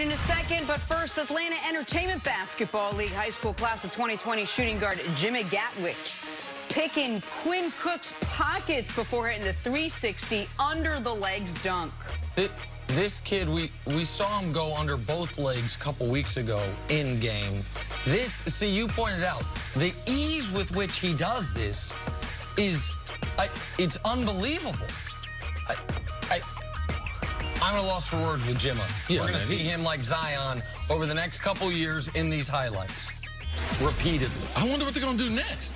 In a second, but first, Atlanta Entertainment Basketball League High School Class of 2020 shooting guard Jimmy Gatwich picking Quinn Cook's pockets before hitting the 360 under the legs dunk. It, this kid, we, we saw him go under both legs a couple weeks ago in game. This, see, you pointed out, the ease with which he does this is, I, it's unbelievable. I'm at a loss for words with Jimma. Yeah, We're going to man, see him like Zion over the next couple years in these highlights, repeatedly. I wonder what they're going to do next.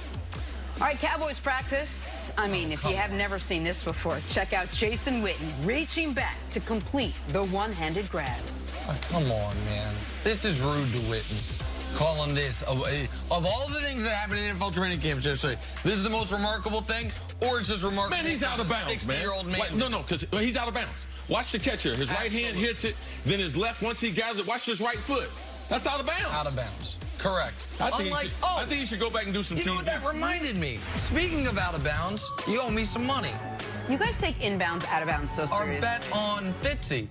All right, Cowboys practice. I mean, if you have never seen this before, check out Jason Witten reaching back to complete the one-handed grab. Oh, come on, man. This is rude to Witten. Calling this, of, of all the things that happened in NFL training camps yesterday, this is the most remarkable thing, or it's just remarkable? Man, he's out of bounds, man. 60-year-old man. Like, no, no, because he's out of bounds. Watch the catcher. here. His right hand hits it, then his left, once he gathers it, watch his right foot. That's out of bounds. Out of bounds. Correct. I think, Unlike, he should, oh, I think he should go back and do some you know what that reminded me? Speaking of out of bounds, you owe me some money. You guys take inbounds, out of bounds so seriously. Our bet on Fitzy.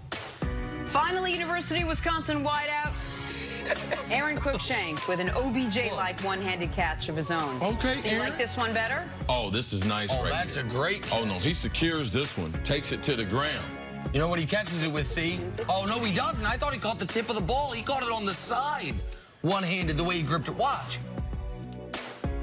Finally, University of Wisconsin wideout. Aron Cruickshank with an OBJ-like one-handed catch of his own. Okay, Do you Aaron. like this one better? Oh, this is nice Oh, right that's here. a great Oh, no, he secures this one, takes it to the ground. You know what he catches it with, C? Oh, no, he doesn't. I thought he caught the tip of the ball. He caught it on the side. One-handed, the way he gripped it. Watch.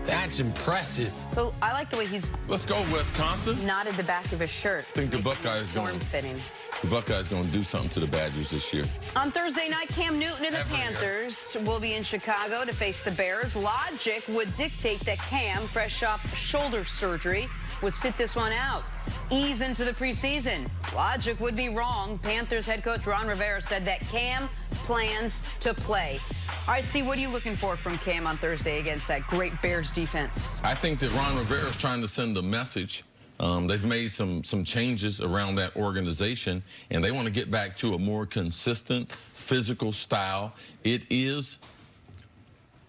That's impressive. So I like the way he's Let's go, Wisconsin. knotted the back of his shirt. I think the Buckeye is going Form-fitting. The Buckeyes going to do something to the Badgers this year. On Thursday night, Cam Newton and the Every year. Panthers will be in Chicago to face the Bears. Logic would dictate that Cam, fresh off shoulder surgery, would sit this one out. Ease into the preseason. Logic would be wrong. Panthers head coach Ron Rivera said that Cam plans to play. All right, see, what are you looking for from Cam on Thursday against that great Bears defense? I think that Ron Rivera is trying to send a message. Um, they've made some some changes around that organization, and they want to get back to a more consistent physical style. It is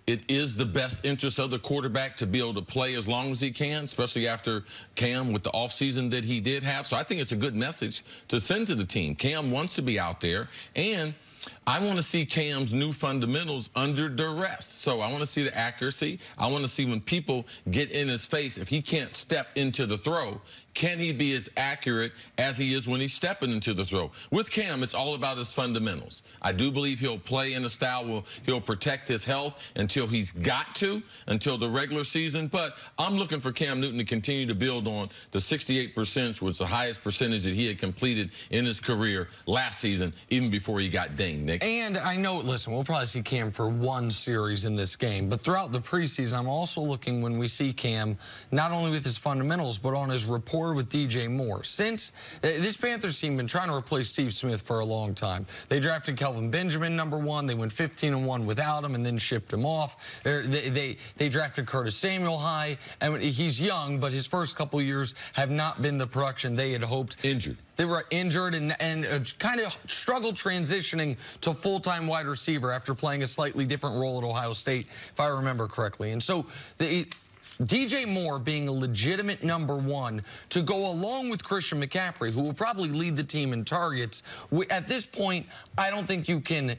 it is the best interest of the quarterback to be able to play as long as he can, especially after Cam with the offseason that he did have. So I think it's a good message to send to the team. Cam wants to be out there, and I want to see Cam's new fundamentals under duress. So I want to see the accuracy. I want to see when people get in his face, if he can't step into the throw, can he be as accurate as he is when he's stepping into the throw? With Cam, it's all about his fundamentals. I do believe he'll play in a style where he'll protect his health until he's got to, until the regular season. But I'm looking for Cam Newton to continue to build on the 68%, which was the highest percentage that he had completed in his career last season, even before he got dinged, Nick. And I know, listen, we'll probably see Cam for one series in this game, but throughout the preseason, I'm also looking when we see Cam, not only with his fundamentals, but on his rapport with DJ Moore. Since uh, this Panthers team been trying to replace Steve Smith for a long time. They drafted Kelvin Benjamin, number one. They went 15 and one without him and then shipped him off. They, they, they drafted Curtis Samuel high, and he's young, but his first couple years have not been the production they had hoped. Injured. They were injured and, and uh, kind of struggled transitioning to full-time wide receiver after playing a slightly different role at Ohio State, if I remember correctly. And so the, DJ Moore being a legitimate number one to go along with Christian McCaffrey, who will probably lead the team in targets. At this point, I don't think you can...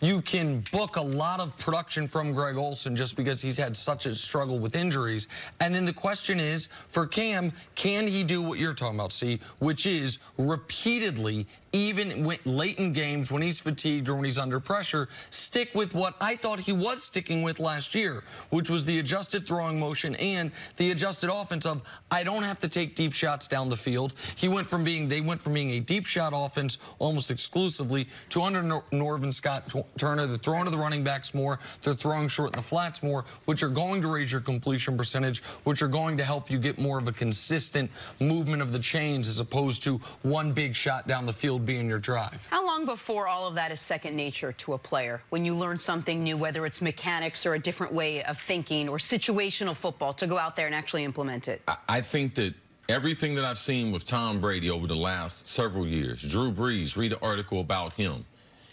You can book a lot of production from Greg Olsen just because he's had such a struggle with injuries. And then the question is, for Cam, can he do what you're talking about, see, which is repeatedly, even late in games when he's fatigued or when he's under pressure, stick with what I thought he was sticking with last year, which was the adjusted throwing motion and the adjusted offense of I don't have to take deep shots down the field. He went from being, they went from being a deep shot offense almost exclusively to under Nor- Norvin Scott Turner. They're throwing to the running backs more. They're throwing short in the flats more, which are going to raise your completion percentage, which are going to help you get more of a consistent movement of the chains as opposed to one big shot down the field being your drive. How long before all of that is second nature to a player? When you learn something new, whether it's mechanics or a different way of thinking or situational football, to go out there and actually implement it? I- I think that everything that I've seen with Tom Brady over the last several years, Drew Brees, read an article about him.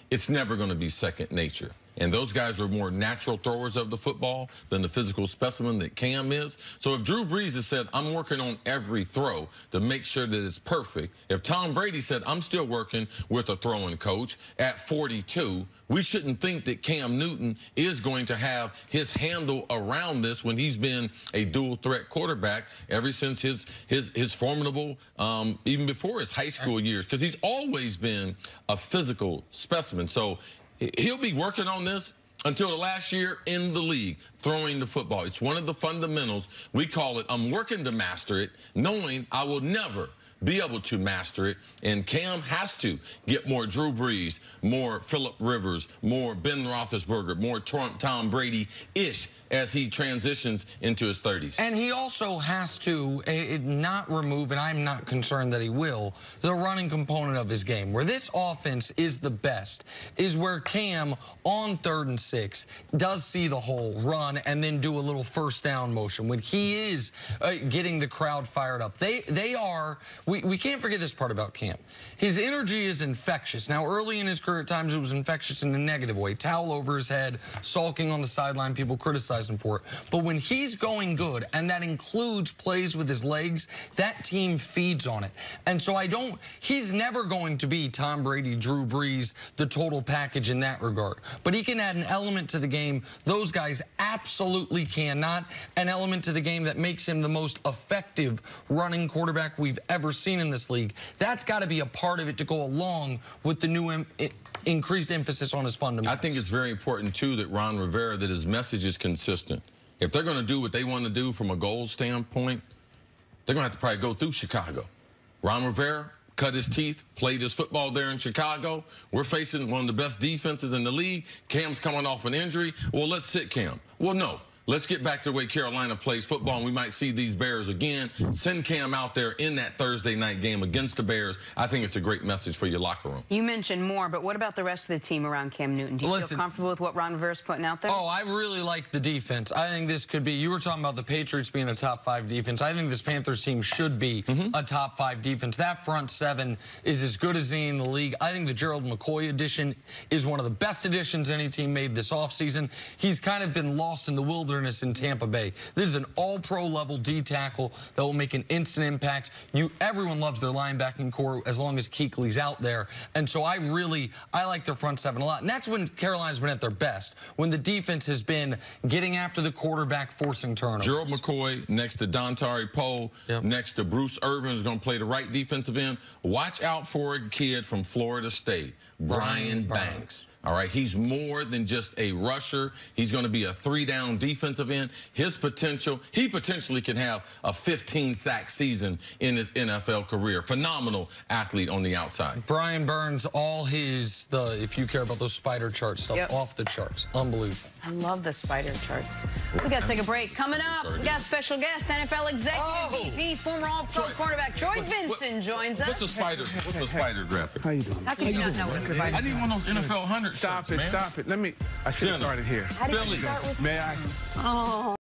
It's never going to be second nature. And those guys are more natural throwers of the football than the physical specimen that Cam is. So if Drew Brees has said, I'm working on every throw to make sure that it's perfect, if Tom Brady said, I'm still working with a throwing coach at 42, we shouldn't think that Cam Newton is going to have his handle around this when he's been a dual threat quarterback ever since his his his formidable um, even before his high school years because he's always been a physical specimen. So he'll be working on this until the last year in the league throwing the football. It's one of the fundamentals. We call it I'm working to master it, knowing I will never be able to master it. And Cam has to get more Drew Brees, more Philip Rivers, more Ben Roethlisberger, more Tom Brady-ish as he transitions into his 30s. And he also has to uh, not remove, and I'm not concerned that he will, the running component of his game. Where this offense is the best is where Cam, on third and six, does see the hole, run, and then do a little first down motion. When he is uh, getting the crowd fired up. They, they are, we, we can't forget this part about Cam. His energy is infectious. Now, early in his career, at times it was infectious in a negative way. Towel over his head, sulking on the sideline, people criticize criticize him for it. But when he's going good, and that includes plays with his legs, that team feeds on it. And so I don't, he's never going to be Tom Brady, Drew Brees, the total package in that regard. But he can add an element to the game those guys absolutely cannot. An element to the game that makes him the most effective running quarterback we've ever seen in this league. That's got to be a part of it to go along with the new eh, increased emphasis on his fundamentals. I think it's very important, too, that Ron Rivera, that his message is consistent. If they're going to do what they want to do from a goal standpoint, they're going to have to probably go through Chicago. Ron Rivera cut his teeth, played his football there in Chicago. We're facing one of the best defenses in the league. Cam's coming off an injury. Well, let's sit Cam. Well, no. Let's get back to the way Carolina plays football, and we might see these Bears again. Send Cam out there in that Thursday night game against the Bears. I think it's a great message for your locker room. You mentioned more, but what about the rest of the team around Cam Newton? Do you Listen, feel comfortable with what Ron Rivera's putting out there? Oh, I really like the defense. I think this could be, you were talking about the Patriots being a top five defense. I think this Panthers team should be mm -hmm. a top five defense. That front seven is as good as any in the league. I think the Gerald McCoy addition is one of the best additions any team made this offseason. He's kind of been lost in the wilderness in Tampa Bay. This is an all-pro level D tackle that will make an instant impact. You, everyone loves their linebacking corps as long as Kuechly's out there. And so I really, I like their front seven a lot. And that's when Carolina's been at their best, when the defense has been getting after the quarterback, forcing turnovers. Gerald McCoy next to Dontari Poe, yep. next to Bruce Irvin is going to play the right defensive end. Watch out for a kid from Florida State, Brian, Brian Banks. Banks. All right, he's more than just a rusher. He's going to be a three-down defensive end. His potential, he potentially can have a 15-sack season in his NFL career. Phenomenal athlete on the outside. Brian Burns, all his, the if you care about those spider charts stuff, yep. off the charts. Unbelievable. I love the spider charts. We got to take a break. Coming up, we got special guest, NFL executive oh. VP, former All-Pro quarterback Troy what, Vincent what, joins us. What's a spider? What's a spider graphic? How you doing? How can you, you not know what a spider? I need one of those NFL 100 Stop shirts, it, man. stop it. Let me, I should have started here. How do you start with May I? Oh.